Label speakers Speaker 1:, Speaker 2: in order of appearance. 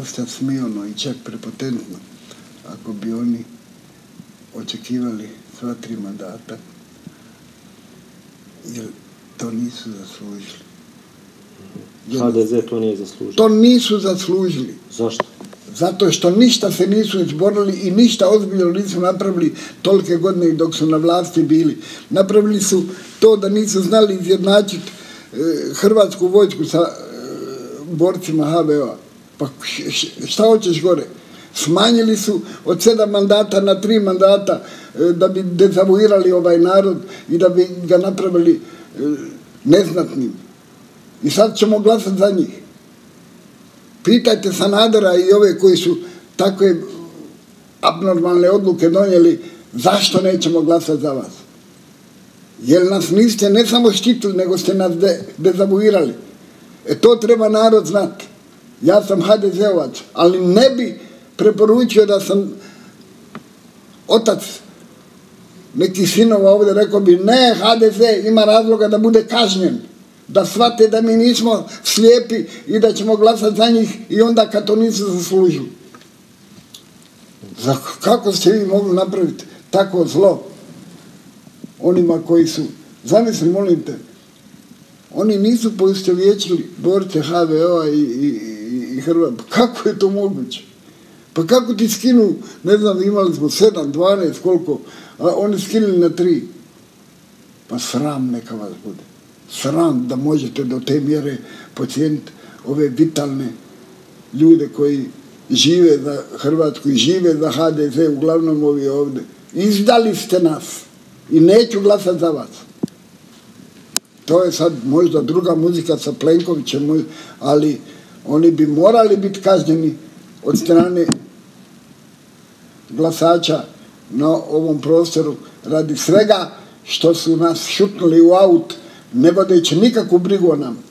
Speaker 1: dosta smijeno i čak prepotentno ako bi oni očekivali sva tri mandata jer to nisu zaslužili.
Speaker 2: HDZ to nije zaslužio.
Speaker 1: To nisu zaslužili.
Speaker 2: Zašto?
Speaker 1: Zato što ništa se nisu izborili i ništa ozbiljno nisu napravili tolike godine dok su na vlasti bili. Napravili su to da nisu znali izjednačiti e, hrvatsku vojsku sa e, borcima HVO-a. Pa šta hoćeš gore? Smanjili su od sedam mandata na tri mandata e, da bi dezavuirali ovaj narod i da bi ga napravili neznatnim. I sad ćemo glasati za njih. Pitajte Sanadera i ove koji su takve abnormalne odluke donijeli, zašto nećemo glasati za vas? Jer nas niste ne samo štitili, nego ste nas de, dezavuirali. E to treba narod znati. Ja sam HDZ-ovac, ali ne bi preporučio da sam otac nekih sinova ovdje rekao bi ne, HDZ ima razloga da bude kažnjen da shvate da mi nismo slijepi i da ćemo glasati za njih i onda kad to nisu zaslužili. Za kako ste vi mogli napraviti tako zlo onima koji su, zamisli molim te, oni nisu poistovjećili borce HVO-a i, i, i Hrvat. Kako je to moguće? Pa kako ti skinu, ne znam, imali smo sedam, dvanest, koliko, a oni skinuli na tri. Pa sram neka vas bude sram da možete do te mjere pocijeniti ove vitalne ljude koji žive za Hrvatsku i žive za HDZ, uglavnom ovi ovdje. Izdali ste nas i neću glasati za vas. To je sad možda druga muzika sa Plenkovićem, ali oni bi morali biti kažnjeni od strane glasača na ovom prostoru radi svega što su nas šutnuli u aut ne vodeći nikakvu brigu o nam.